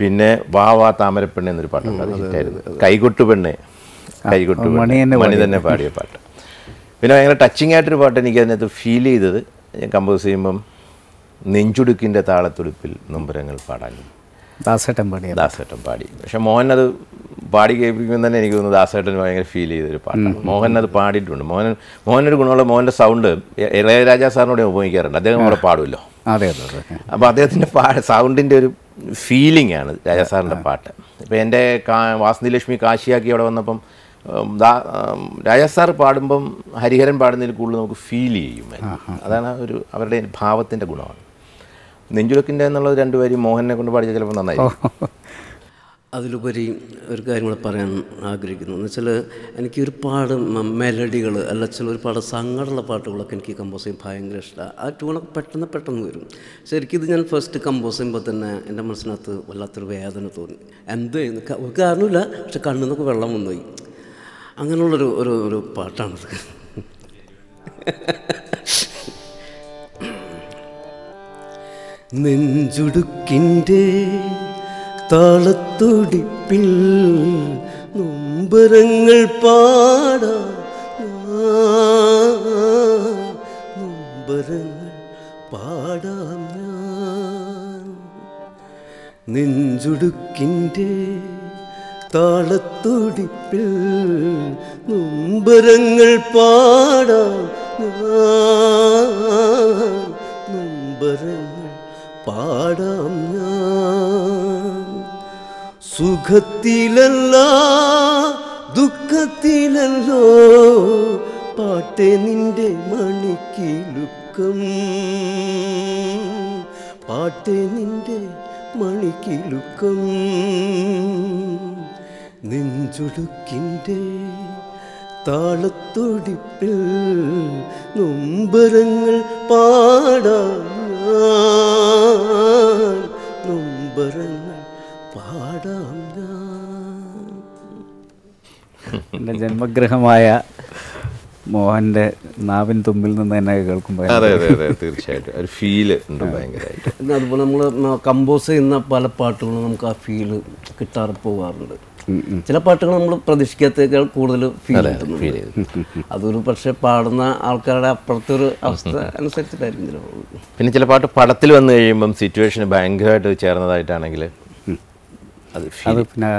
പിന്നെ വാ വാ താമരപ്പെണ്ണ എന്നൊരു പാട്ടുണ്ട്. അത് ഹിറ്റായിരുന്നു കൈകൊട്ടു പെണ്ണ് കൈകൊട്ടു മണി. തന്നെ മണി തന്നെ പാടിയ പാട്ട്. പിന്നെ ഭയങ്കര ടച്ചിങ് ആയിട്ടൊരു പാട്ട് എനിക്ക് അതിനകത്ത് ഫീൽ ചെയ്തത്. ഞാൻ കമ്പോസ് ചെയ്യുമ്പം നെഞ്ചുടുക്കിന്റെ താളത്തുടുപ്പിൽ നൊമ്പരങ്ങൾ പാടാൻ ദാസേട്ടൻ പാടി ദാസേട്ടൻ പാടി. പക്ഷെ മോഹൻ അത് പാടി കേൾപ്പിക്കുമ്പോൾ തന്നെ എനിക്ക് തോന്നുന്നു ദാസേട്ടന് ഭയങ്കര ഫീൽ ചെയ്തൊരു പാട്ടാണ്. മോഹൻ അത് പാടിയിട്ടുണ്ട്. മോഹൻ മോഹനൊരു ഗുണമുള്ള മോഹന്റെ സൗണ്ട് ഇളയരാജ സാറിനോട് ഉപയോഗിക്കാറുണ്ട് അദ്ദേഹം അവിടെ പാടുമല്ലോ. അതെ അതെ അപ്പോൾ അദ്ദേഹത്തിന്റെ പാ സൗണ്ടിന്റെ ഒരു ഫീലിംഗ് ആണ് രാജാ സാറിന്റെ പാട്ട്. ഇപ്പോൾ എന്റെ കാ വാസന്തി ലക്ഷ്മി കാശിയാക്കി അവിടെ വന്നപ്പം ദാ- രാജാ സാർ പാടുമ്പം ഹരിഹരൻ പാടുന്നതിൽ കൂടുതൽ നമുക്ക് ഫീൽ ചെയ്യും. അതാണ് ഒരു അവരുടെ ഭാവത്തിന്റെ ഗുണമാണ്. നെഞ്ചുലക്കിന്റെ എന്നുള്ള രണ്ടു പേര് മോഹനെ കൊണ്ട് പാടിച്ച ചിലപ്പോൾ നന്നായി അതിലുപരി ഒരു കാര്യം കൂടെ പറയാൻ ആഗ്രഹിക്കുന്നു. എന്ന് വെച്ചാൽ എനിക്ക് ഒരുപാട് മെലഡികൾ അല്ല ചില ഒരുപാട് സങ്കടമുള്ള പാട്ടുകളൊക്കെ എനിക്ക് കമ്പോസ് ചെയ്യാൻ ഭയങ്കര ഇഷ്ടമാണ് ആ ട്യൂണൊക്കെ പെട്ടെന്ന് പെട്ടെന്ന് വരും. ശരിക്കും ഇത് ഞാൻ ഫസ്റ്റ് കമ്പോസ് ചെയ്യുമ്പോൾ തന്നെ എന്റെ മനസ്സിനകത്ത് വല്ലാത്തൊരു വേദന തോന്നി. എന്ത്? ഒരു കാരണമില്ല പക്ഷെ കണ്ണിൽ നിന്നൊക്കെ വെള്ളം വന്നുപോയി. അങ്ങനെയുള്ളൊരു ഒരു ഒരു പാട്ടാണത്. നെഞ്ചുടുക്കിന്റെ താളത്തുടിപ്പിൽ നൊമ്പരങ്ങൾ പാടാ. നൊമ്പരങ്ങൾ പാടാം നെഞ്ചുടുക്കിന്റെ താളത്തുടിപ്പിൽ നൊമ്പരങ്ങൾ പാടാം. നൊമ്പരങ്ങൾ പാടാം ഞാൻ. സുഖത്തിലല്ല ദുഃഖത്തിലല്ലോ. പാട്ടെ നിന്റെ മണിക്കിലുക്കം പാട്ടെ നിന്റെ മണിക്കിലുക്കം നെഞ്ചുടുക്കിന്റെ താളത്തൊടിപ്പിൽ നൊമ്പരങ്ങൾ പാടാം ഞാൻ നൊമ്പരങ്ങൾ പാടാം ഞാൻ. എന്റെ ജന്മഗ്രഹമായ മോഹന്റെ നാവിൻ തുമ്പിൽ നിന്ന് തന്നെ കേൾക്കുമ്പോൾ അതെ അതെ അതെ തീർച്ചയായിട്ടും. ഒരു ഫീൽ ഉണ്ട് ഭയങ്കരമായിട്ട്. അതുപോലെ നമ്മൾ കമ്പോസ് ചെയ്യുന്ന പല പാട്ടുകളും നമുക്ക് ആ ഫീൽ കിട്ടാറ് പോകാറുണ്ട് ചില പാട്ടുകൾ നമ്മൾ പ്രതീക്ഷിക്കാത്തതിനേക്കാൾ കൂടുതൽ ഫീൽ ചെയ്യുന്നു അതൊരു പക്ഷെ പാടുന്ന ആൾക്കാരുടെ അപ്പുറത്തെ ഒരു അവസ്ഥ അനുസരിച്ചിട്ടായിരിക്കും ചിലപ്പോൾ. പിന്നെ ചില പാട്ട് പടത്തിൽ വന്നു കഴിയുമ്പം സിറ്റുവേഷന് ഭയങ്കരമായിട്ട് ചേർന്നതായിട്ടാണെങ്കിൽ അത് അത് പിന്നെ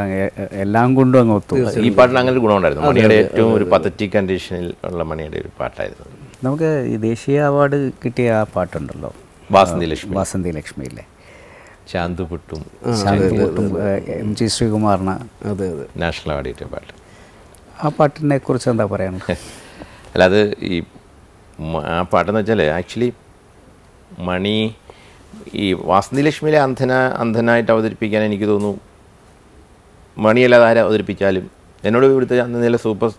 എല്ലാം കൊണ്ടും അങ്ങ് ഒത്തു. ഈ പാട്ടിന് അങ്ങനെ ഒരു ഗുണമുണ്ടായിരുന്നു. മണിയുടെ ഏറ്റവും ഒരു പത്തറ്റിക് കണ്ടീഷനിൽ ഉള്ള മണിയുടെ ഒരു പാട്ടായിരുന്നു നമുക്ക് ഈ ദേശീയ അവാർഡ് കിട്ടിയ ആ പാട്ടുണ്ടല്ലോ. വാസന്തി ലക്ഷ്മി. വാസന്തി ലക്ഷ്മിയില്ലേ ശാന്തിപൂട്ടും എം ജി ശ്രീകുമാറിന് അതെ അതെ. നാഷണൽ അവാർഡ് കിട്ടിയ പാട്ട്. ആ പാട്ടിനെ കുറിച്ച് എന്താ പറയാനുള്ളത്? അല്ല അത് ഈ ആ പാട്ടെന്ന് വെച്ചാൽ ആക്ച്വലി മണി ഈ വാസന്തിലക്ഷ്മിയിലെ അന്ധന അന്ധനായിട്ട് അവതരിപ്പിക്കാൻ എനിക്ക് തോന്നുന്നു മണിയല്ലാതെ ആരെ അവതരിപ്പിച്ചാലും എന്നോട് ഇവിടുത്തെ അന്ന് നില സൂപ്പർ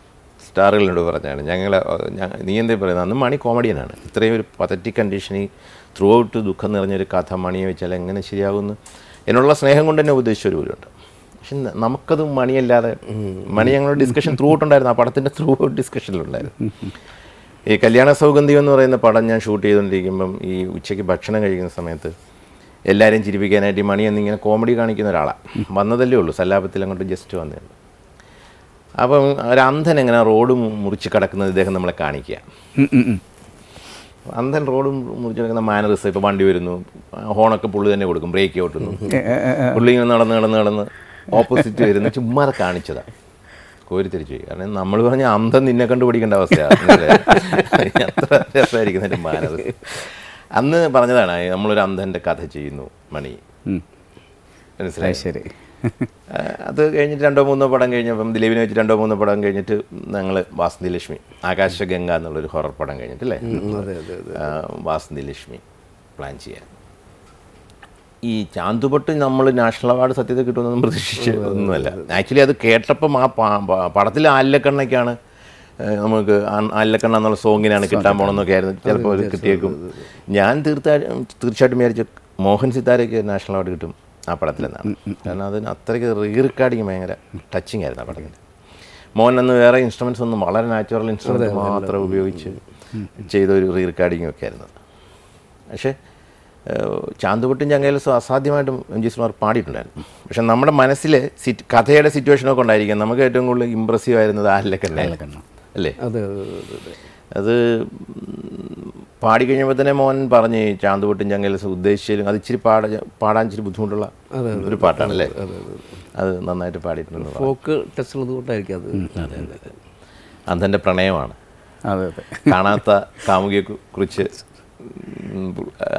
സ്റ്റാറുകളോട് പറഞ്ഞാണ് ഞങ്ങൾ നീ എന്തേ പറയുന്നത് അന്ന് മണി കോമഡിയനാണ് ഇത്രയും ഒരു പതറ്റിക് കണ്ടീഷനിൽ ത്രൂ ഔട്ട് ദുഃഖം നിറഞ്ഞൊരു കഥ മണിയെ വെച്ചാൽ എങ്ങനെ ശരിയാകുമെന്ന് എന്നുള്ള സ്നേഹം കൊണ്ട് തന്നെ ഉപദേശിച്ചൊരു പോലുണ്ട് പക്ഷെ ന- നമുക്കത് മണിയല്ലാതെ മണി ഞങ്ങളുടെ ഡിസ്കഷൻ ത്രൂ ഔട്ട് ഉണ്ടായിരുന്നു. ആ പടത്തിന്റെ ത്രൂ ഔട്ട് ഡിസ്കഷനിലുണ്ടായിരുന്നു ഈ കല്യാണ സൗഗന്ധി എന്ന് പറയുന്ന പടം ഞാൻ ഷൂട്ട് ചെയ്തുകൊണ്ടിരിക്കുമ്പം ഈ ഉച്ചയ്ക്ക് ഭക്ഷണം കഴിക്കുന്ന സമയത്ത് എല്ലാവരെയും ചിരിപ്പിക്കാനായിട്ട് ഈ മണി എന്നിങ്ങനെ കോമഡി കാണിക്കുന്ന ഒരാളാണ് വന്നതല്ലേ ഉള്ളൂ. സല്ലാപത്തിൽ അങ്ങോട്ട് ജസ്റ്റ് വന്നേ ഉള്ളൂ അപ്പം ഒരു അന്ധൻ എങ്ങനെ റോഡ് മുറിച്ച് കിടക്കുന്നത് ഇദ്ദേഹം നമ്മളെ കാണിക്കുക. അന്ധൻ റോഡും മുറിച്ച് കിടക്കുന്ന മാനറിസ് ഇപ്പോൾ വണ്ടി വരുന്നു. ഹോണൊക്കെ പുള്ളി തന്നെ കൊടുക്കും ബ്രേക്ക് ഔട്ടുന്നു പുള്ളി ഇങ്ങനെ നടന്ന് നടന്ന് നടന്ന് ഓപ്പോസിറ്റ് വരുന്ന. ചുമ്മാ കാണിച്ചതാണ് കോരിത്തിരിച്ചു പോയി. കാരണം നമ്മൾ പറഞ്ഞ അന്ധൻ നിന്നെ കണ്ടു പഠിക്കേണ്ട അവസ്ഥയാണ് അത്ര രസമായിരിക്കും എന്റെ അന്ന് പറഞ്ഞതാണ് നമ്മളൊരു അന്ധന്റെ കഥ ചെയ്യുന്നു മണി. മനസ്സിലായി? ശരി. അത് കഴിഞ്ഞിട്ട് രണ്ടോ മൂന്നോ പടം കഴിഞ്ഞപ്പം ദിലീപിനെ വെച്ചിട്ട് രണ്ടോ മൂന്നോ പടം കഴിഞ്ഞിട്ട് ഞങ്ങൾ വാസന്തി ലക്ഷ്മി ആകാശഗംഗ എന്നുള്ളൊരു ഹൊറർ പടം കഴിഞ്ഞിട്ടല്ലേ? അല്ലേ വാസന്തി ലക്ഷ്മി പ്ലാൻ ചെയ്യാൻ. ഈ ചാന്തുപൊട്ട് നമ്മൾ നാഷണൽ അവാർഡ് സത്യത്തിൽ കിട്ടുമെന്നൊന്നും പ്രതീക്ഷിച്ച് ഒന്നുമല്ല. ആക്ച്വലി അത്. കേട്ടപ്പം ആ പടത്തിൽ ആലിലക്കണ്ണയ്ക്കാണ് നമുക്ക് ആല്ലക്കണ്ണ ആലിലക്കണ്ണ എന്നുള്ള സോങ്ങിനാണ് കിട്ടാൻ പോകണമെന്നൊക്കെ ആയിരുന്നു. ചിലപ്പോൾ അത് കിട്ടിയേക്കും. ഞാൻ തീർച്ചയായിട്ടും തീർച്ചയായിട്ടും വിചാരിച്ചു മോഹൻ സിത്താരയ്ക്ക് നാഷണൽ അവാർഡ് കിട്ടും. ആ പടത്തിലെന്നാണ്. കാരണം അതിന് അത്രയ്ക്ക് റീ റെക്കോർഡിങ് ഭയങ്കര ടച്ചിങ് ആയിരുന്നു ആ പടത്തിൽ മോൻ അന്ന് വേറെ ഇൻസ്ട്രുമെൻസ് ഒന്നും വളരെ നാച്ചുറൽ ഇൻസ്ട്രുമെൻസ് മാത്രം ഉപയോഗിച്ച് ചെയ്ത ഒരു റീ റെക്കോർഡിങ് ഒക്കെ ആയിരുന്നു. പക്ഷേ ചാന്തുപൊട്ടും ചങ്ങയിലും അസാധ്യമായിട്ടും എം ജി സുമാർ പാടിയിട്ടുണ്ടായിരുന്നു. പക്ഷെ നമ്മുടെ മനസ്സിൽ സിറ്റ് കഥയുടെ സിറ്റുവേഷനൊക്കെ ഉണ്ടായിരിക്കും. നമുക്ക് ഏറ്റവും കൂടുതൽ ഇമ്പ്രസീവ് ആയിരുന്നത് ആലിലക്കണ്ണ അല്ലേ? അതെ പാടി കഴിഞ്ഞപ്പോൾ തന്നെ മോൻ പറഞ്ഞ് ചാന്തുപൊട്ടും ചങ്ങല ഉദ്ദേശിച്ചാലും അത് ഇച്ചിരി പാട പാടാൻ ഇച്ചിരി ബുദ്ധിമുട്ടുള്ള ഒരു പാട്ടാണ് അല്ലേ അത് നന്നായിട്ട് പാടിയിട്ടുണ്ട്. ഫോക്ക് ടച്ച് ഉള്ളതുകൊണ്ടായിരിക്കും അത് അതെന്റെ പ്രണയമാണ്. അതെ അതെ. കാണാത്ത കാമുകിയെ കുറിച്ച്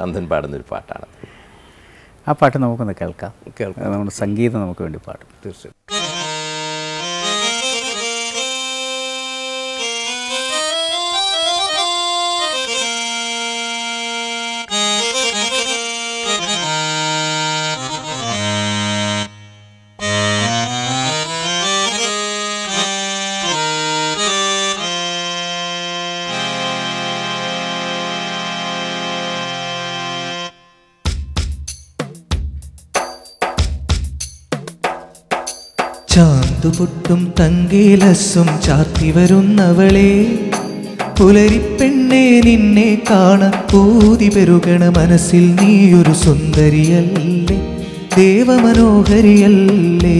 അന്ധൻ പാടുന്നൊരു പാട്ടാണ് ആ പാട്ട് നമുക്കൊന്ന് കേൾക്കാം. കേൾക്കാം. നമ്മുടെ സംഗീതം നമുക്ക് വേണ്ടി പാടും. തീർച്ചയായും ചാന്തുപൊട്ടും തങ്കേലസും ചാർത്തി വരുന്നവളെ. പുലരിപ്പെണ്ണെ നിന്നെ കാണാൻ പെരുകണ മനസ്സിൽ നീയൊരു സുന്ദരിയല്ലേ ദേവമനോഹരിയല്ലേ.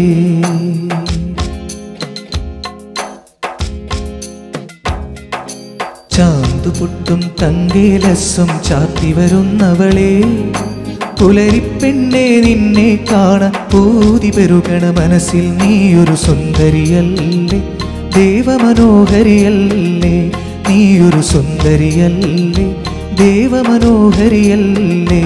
ചാന്തുപൊട്ടും തങ്കേലസും ചാർത്തി വരുന്നവളെ. പുലരിപ്പെണ്ണെ നിന്നെ കാണാൻ പൂതി പെരുകണ മനസ്സിൽ നീ ഒരു സുന്ദരിയല്ലേ ദേവമനോഹരിയല്ലേ നീ ഒരു സുന്ദരിയല്ലേ ദേവമനോഹരിയല്ലേ.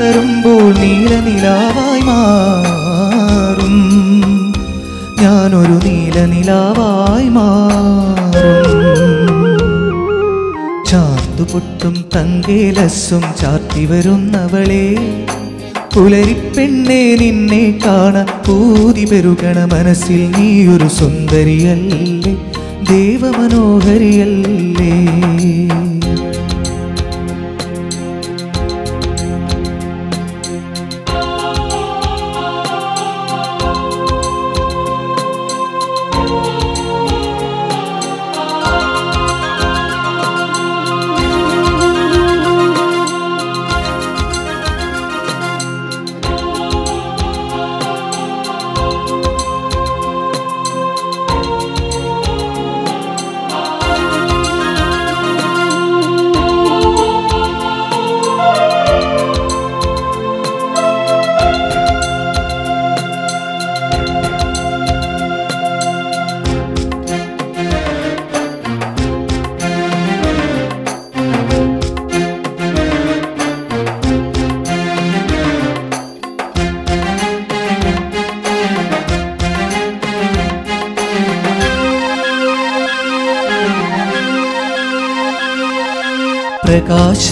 തരുമ്പോൾ നീല നിലാവായി മാറും. ഞാനൊരു നീല നിലാവായി മാറും. ചാന്തുപൊട്ടും തങ്കേലസ്സും ചാർത്തി വരുന്നവളെ. പുലരിപ്പെണ്ണെ നിന്നെ കാണാൻ പൂതി പെരുകണ മനസ്സിൽ നീയൊരു സുന്ദരിയല്ലേ ദേവമനോഹരിയല്ലേ.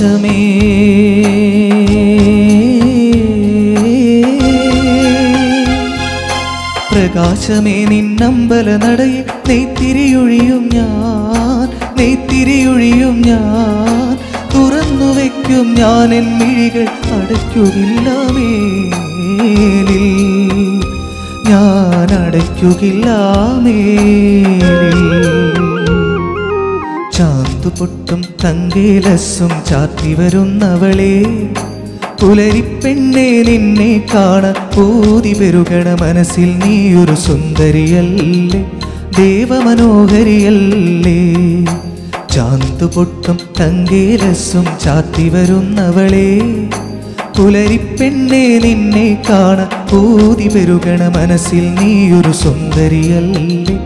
പ്രകാശമേ പ്രകാശമേ നിന്നമ്പല നടയിൽ നെയ്ത്തിരിയൊഴിയും ഞാൻ നെയ്ത്തിരിയൊഴിയും ഞാൻ. തുറന്നു വയ്ക്കും ഞാൻ എൻ മിഴികൾ അടയ്ക്കുകില്ല മേലിൽ ഞാൻ അടയ്ക്കുകില്ല മേലിൽ ചാന്തുപൊട്ടും തങ്കേലസും ചാത്തി വരുന്നവളെ. പുലരിപ്പെണ്ണെ നിന്നെ കാണാൻ പൂതി പെരുകണ മനസ്സിൽ ഒരു സുന്ദരിയല്ലേ. ദേവമനോഹരിയല്ലേ. ചാന്തുപൊട്ടും തങ്കേലസും ചാത്തി വരുന്നവളെ. പുലരിപ്പെണ്ണെ നിന്നെ കാണാൻ പൂതി പെരുകണ മനസ്സിൽ ഒരു സുന്ദരിയല്ലേ.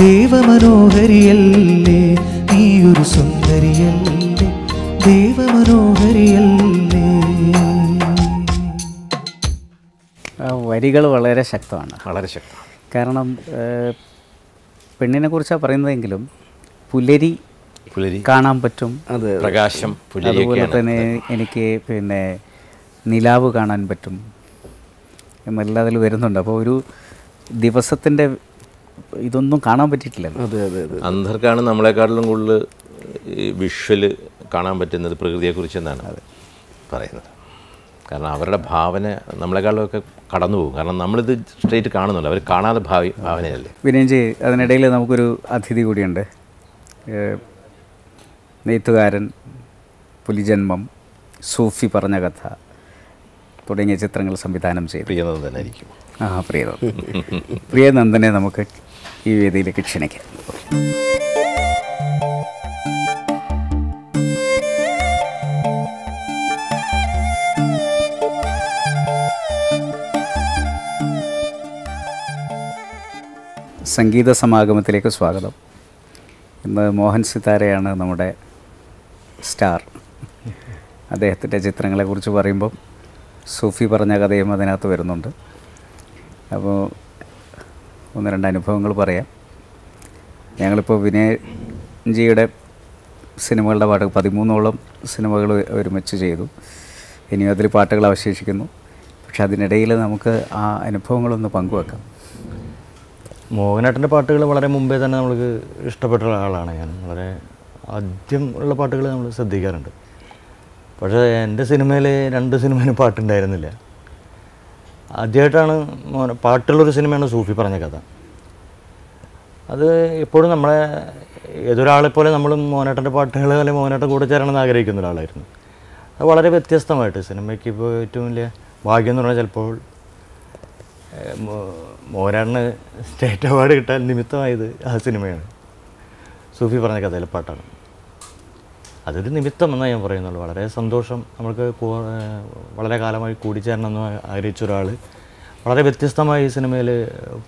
ദേവമനോഹരിയല്ലേ. നീയൊരു സുന്ദരിയല്ലേ ദൈവമനോഹരിയല്ലേ? ആ വരികൾ വളരെ ശക്തമാണ്. വളരെ ശക്തം. കാരണം പെണ്ണിനെ കുറിച്ചാണ് പറയുന്നതെങ്കിലും പുലരി പുലരി. കാണാൻ പറ്റും. അത് പ്രകാശം അതുപോലെ തന്നെ എനിക്ക് പിന്നെ നിലാവ് കാണാൻ പറ്റും. എന്നെല്ലാം അതിൽ വരുന്നുണ്ട്. അപ്പോൾ ഒരു ദിവസത്തിന്റെ ഇതൊന്നും കാണാൻ പറ്റിയിട്ടില്ലല്ലോ. അതെ അതെ അതെ അന്ധർക്കാണ് നമ്മളെക്കാട്ടിലും കൂടുതൽ ഈ വിഷ്വൽ കാണാൻ പറ്റുന്നത് പ്രകൃതിയെക്കുറിച്ച് എന്നാണ് പറയുന്നത്. കാരണം അവരുടെ ഭാവന നമ്മളെക്കാളൊക്കെ കടന്നു പോകും. കാരണം നമ്മളിത് സ്ട്രേറ്റ് കാണുന്നുണ്ട്. അവർ കാണാതെ ഭാവി ഭാവനയല്ലേ? വിനയൻജി അതിനിടയിൽ നമുക്കൊരു അതിഥി കൂടിയുണ്ട്. നെയ്ത്തുകാരൻ പുലിജന്മം സൂഫി പറഞ്ഞ കഥ തുടങ്ങിയ ചിത്രങ്ങൾ സംവിധാനം ചെയ്തു. പ്രിയനന്ദൻ തന്നെ ആയിരിക്കും ആ പ്രിയനന്ദൻ. പ്രിയനന്ദനെ നമുക്ക് ഈ വേദിയിലേക്ക് ക്ഷണിക്കാം. സംഗീത സമാഗമത്തിലേക്ക് സ്വാഗതം. ഇന്ന് മോഹൻ സിതാരയാണ് നമ്മുടെ സ്റ്റാർ. അദ്ദേഹത്തിന്റെ ചിത്രങ്ങളെക്കുറിച്ച് പറയുമ്പം സൂഫി പറഞ്ഞ കഥയും അതിനകത്ത് വരുന്നുണ്ട്. അപ്പോൾ ഒന്ന് രണ്ട് അനുഭവങ്ങൾ പറയാം. ഞങ്ങളിപ്പോൾ വിനയൻജിയുടെ സിനിമകളുടെ പാട്ട് പതിമൂന്നോളം സിനിമകൾ ഒരുമിച്ച് ചെയ്തു. ഇനിയും അതിൽ പാട്ടുകൾ അവശേഷിക്കുന്നു. പക്ഷെ അതിനിടയിൽ നമുക്ക് ആ അനുഭവങ്ങളൊന്ന് പങ്കുവെക്കാം. മോഹനേട്ടന്റെ പാട്ടുകൾ വളരെ മുമ്പേ തന്നെ നമ്മൾക്ക് ഇഷ്ടപ്പെട്ട ആളാണ് ഞാൻ. വളരെ ആദ്യം ഉള്ള പാട്ടുകൾ നമ്മൾ ശ്രദ്ധിക്കാറുണ്ട്. പക്ഷേ എന്റെ സിനിമയിൽ രണ്ട് സിനിമയിലും പാട്ടുണ്ടായിരുന്നില്ല. ആദ്യമായിട്ടാണ് പാട്ടുള്ളൊരു സിനിമയാണ് സൂഫി പറഞ്ഞ കഥ. അത് എപ്പോഴും നമ്മളെ ഏതൊരാളെ പോലെ നമ്മളും മോനേട്ടന്റെ പാട്ടുകൾ അല്ലെങ്കിൽ മോനേട്ടൻ കൂടെ ചേരണമെന്ന് ആഗ്രഹിക്കുന്ന ഒരാളായിരുന്നു. അത് വളരെ വ്യത്യസ്തമായിട്ട് സിനിമയ്ക്ക് ഇപ്പോൾ ഏറ്റവും വലിയ ഭാഗ്യം എന്ന് പറഞ്ഞാൽ ചിലപ്പോൾ ഏഹ് സ്റ്റേറ്റ് അവാർഡ് കിട്ടാൻ നിമിത്തമായത് ആ സിനിമയാണ് സൂഫി പറഞ്ഞ കഥയിലെ പാട്ടാണ്. അതൊരു നിമിത്തം എന്നേ ഞാൻ പറയുന്നുള്ളൂ. വളരെ സന്തോഷം നമ്മൾക്ക് വളരെ കാലമായി കൂടിച്ചേരണമെന്ന് ആഗ്രഹിച്ച ഒരാൾ വളരെ വ്യത്യസ്തമായി ഈ സിനിമയിൽ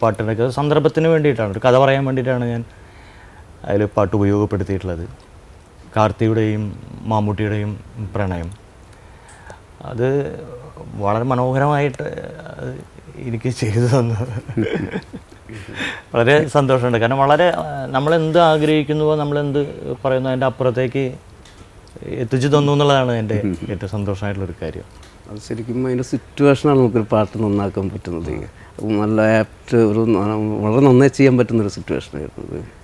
പാട്ടുണ്ടാക്കിയത് സന്ദർഭത്തിന് വേണ്ടിയിട്ടാണ് ഒരു കഥ പറയാൻ വേണ്ടിയിട്ടാണ് ഞാൻ അതിൽ പാട്ട് ഉപയോഗപ്പെടുത്തിയിട്ടുള്ളത്. കാർത്തിയുടെയും മാമ്മൂട്ടിയുടെയും പ്രണയം. അത് വളരെ മനോഹരമായിട്ട് എനിക്ക് ചെയ്തു തന്നു. വളരെ സന്തോഷമുണ്ട്. കാരണം വളരെ നമ്മളെന്ത് ആഗ്രഹിക്കുന്നുവോ നമ്മളെന്ത് പറയുന്നു അതിന്റെ അപ്പുറത്തേക്ക് എത്തിച്ചു തന്നു എന്നുള്ളതാണ് എന്റെ ഏറ്റവും സന്തോഷമായിട്ടുള്ളൊരു കാര്യം. അത് ശരിക്കും അതിന്റെ സിറ്റുവേഷനാണ് നമുക്കൊരു പാട്ട് നന്നാക്കാൻ പറ്റുന്നത്. നല്ല ആപ്റ്റ് ഒരു വളരെ നന്നായി ചെയ്യാൻ പറ്റുന്നൊരു സിറ്റുവേഷനായിരുന്നു അത്.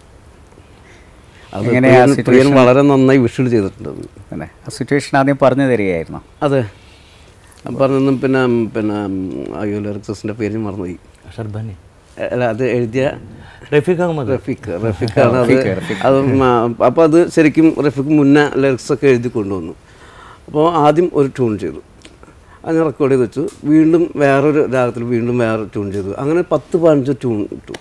പ്രിയൻ- പ്രിയൻ വളരെ നന്നായി വിഷ്വൽ ചെയ്തിട്ടുണ്ട് അത്. ആ സിറ്റുവേഷൻ ആദ്യം പറഞ്ഞു തരികയായിരുന്നു? അതെ. പറഞ്ഞു പിന്നെ പിന്നെ അയ്യോ ലിറിക്സിന്റെ പേര് മറന്നുപോയി. ഷർബാനി. അല്ല അത് എഴുതിയ റഫീഖ് അഹമ്മദ്. റഫീഖ് റഫീഖാണ് അത്. അത് അപ്പോൾ അത് ശരിക്കും റഫീഖ് മുന്നേ ലിറിക്സ് ഒക്കെ എഴുതി കൊണ്ടുവന്നു. അപ്പോൾ ആദ്യം ഒരു ട്യൂൺ ചെയ്തു. അത് ഞാൻ റെക്കോർഡ് ചെയ്ത് വെച്ചു. വീണ്ടും വേറൊരു രാഗത്തിൽ വീണ്ടും വേറെ ട്യൂൺ ചെയ്തു. അങ്ങനെ പത്ത് പതിനഞ്ച് ട്യൂൺ ഇട്ടു.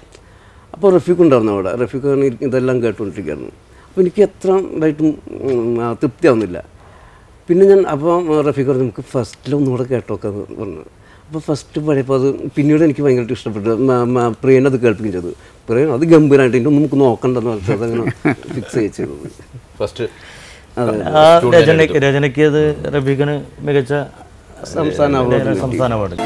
അപ്പോൾ റഫീഖ് ഉണ്ടായിരുന്നു അവിടെ. റഫീഖ് ഇതെല്ലാം കേട്ടുകൊണ്ടിരിക്കുകയായിരുന്നു അപ്പോൾ എനിക്ക് എത്ര ഇതായിട്ടും തൃപ്തിയാവുന്നില്ല പിന്നെ ഞാൻ അപ്പോൾ റഫീഖ് പറഞ്ഞു നമുക്ക് ഫസ്റ്റിലൊന്നുകൂടെ ഒന്നുകൂടെ കേട്ടോക്കെ പറഞ്ഞു. അപ്പോൾ ഫസ്റ്റ് പഴയപ്പോൾ അത് പിന്നീട് എനിക്ക് ഭയങ്കരമായിട്ട് ഇഷ്ടപ്പെട്ടു. പ്രിയൻ അത് കേൾപ്പിക്കുകയും ചെയ്തു. പ്രിയൻ അത് ഗംഭീരമായിട്ട് ഇനി ഒന്നും നമുക്ക് നോക്കണ്ടെന്ന് പറഞ്ഞിട്ട് അതങ്ങനെ ഫിക്സ് ചെയ്തു ചെയ്തത് ഫസ്റ്റ് രചനയ്ക്ക് രചനയ്ക്ക് അത് റബീഖിന് മികച്ച സംസ്ഥാന സംസ്ഥാന അവാർഡ്